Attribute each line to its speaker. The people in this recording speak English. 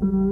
Speaker 1: you